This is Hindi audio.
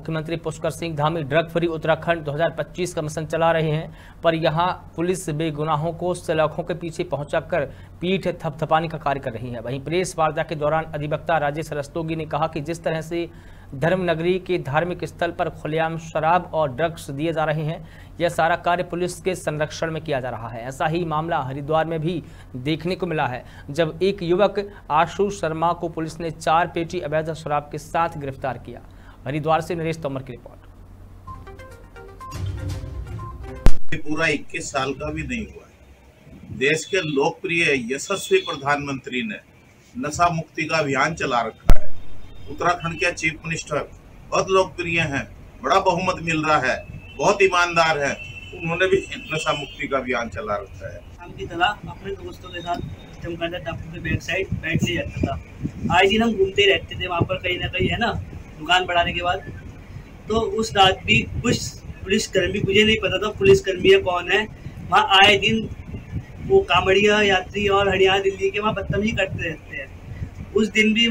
मुख्यमंत्री पुष्कर सिंह धामी ड्रग फ्री उत्तराखंड 2025 का मिशन चला रहे हैं, पर यहाँ पुलिस बेगुनाहों को सलाखों के पीछे पहुंचाकर पीठ थपथपाने का कार्य कर रही है। वहीं प्रेस वार्ता के दौरान अधिवक्ता राजेश रस्तोगी ने कहा कि जिस तरह से धर्मनगरी के धार्मिक स्थल पर खुलेआम शराब और ड्रग्स दिए जा रहे हैं, यह सारा कार्य पुलिस के संरक्षण में किया जा रहा है। ऐसा ही मामला हरिद्वार में भी देखने को मिला है, जब एक युवक आशु शर्मा को पुलिस ने चार पेटी अवैध शराब के साथ गिरफ़्तार किया। हरिद्वार से नरेश तोमर की रिपोर्ट। पूरा 21 साल का भी नहीं हुआ है। देश के लोकप्रिय यशस्वी प्रधानमंत्री ने नशा मुक्ति का अभियान चला रखा है। उत्तराखंड के चीफ मिनिस्टर बहुत लोकप्रिय हैं बड़ा बहुमत मिल रहा है बहुत ईमानदार है। उन्होंने भी नशा मुक्ति का अभियान चला रखा है। हम की तरह अपने दोस्तों के साथ टापू के बैक साइड बैठने जाता था। आए दिन हम घूमते रहते थे वहाँ पर कहीं ना कहीं है ना? दुकान बढ़ाने के बाद तो उस रात भी कुछ पुलिसकर्मी, मुझे नहीं पता था पुलिसकर्मी कौन है। वहाँ आए दिन वो कांवड़िया यात्री और हरियाणा दिल्ली के वहाँ बदतमीजी करते रहते हैं। उस दिन भी